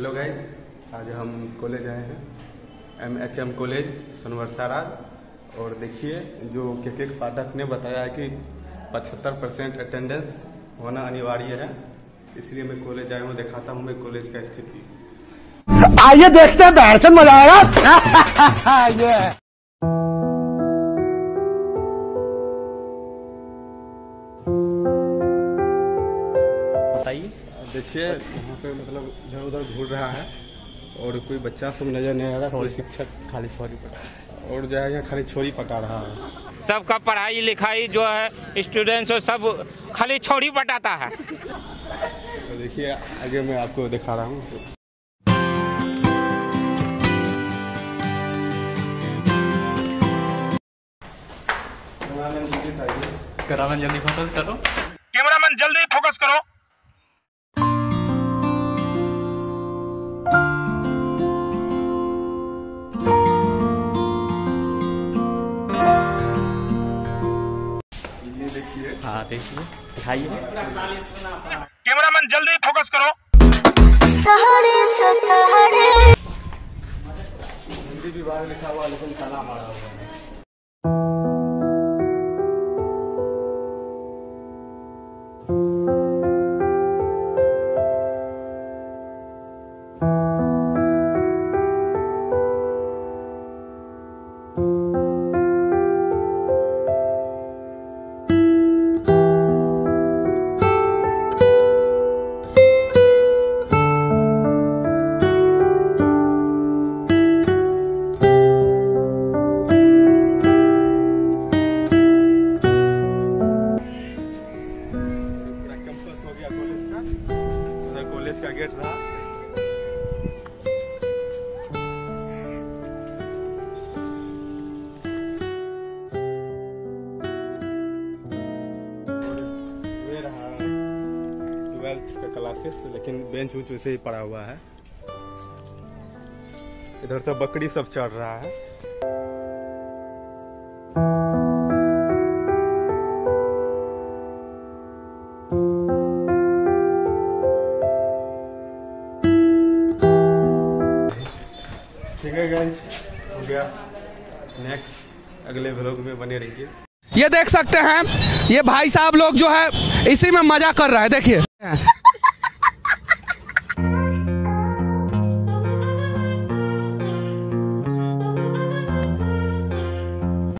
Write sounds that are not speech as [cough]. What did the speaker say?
Hello guys आज हम college आए हैं. M H M college Sonvarsha Raj. और देखिए जो के के पाठक ने बताया है कि 75 परसेंट अटेंडेंस होना अनिवार्य है. इसलिए मैं कॉलेज आया हूँ दिखाता हूँ मैं कॉलेज का स्थिति. आइए देखते हैं बैरचंद मज़ा आएगा [laughs] ये। बताइए। देखिए यहाँ पे मतलब इधर उधर घूर रहा है और कोई बच्चा सब नज़र नहीं आ रहा कोई शिक्षक खाली सॉरी पटा और जो है यहाँ खाली छोरी पटा रहा है। सबका पढ़ाई लिखाई जो है स्टूडेंट्स सब खाली छोड़ी पटाता है। तो देखिए आगे मैं आपको दिखा रहा हूँ। करावन जल्दी फोकस करो। कैमरामैन जल्दी फोकस करो। देखिए। हाँ देखिए। दिखाइए। कैमरामैन जल्दी फोकस करो। हिंदी विभाग लिखा हुआ लेकिन ताला मारा हुआ है। पूरा उधर कॉलेज का गेट रहा। क्लासेस लेकिन बेंच उंच वैसे ही पड़ा हुआ है। इधर से बकरी सब चढ़ रहा है। ठीक है गाइज़ हो गया। नेक्स्ट अगले ब्लॉग में बने रहिए। ये देख सकते हैं, ये भाई साहब लोग जो है, इसी में मज़ा कर रहा है, देखिए।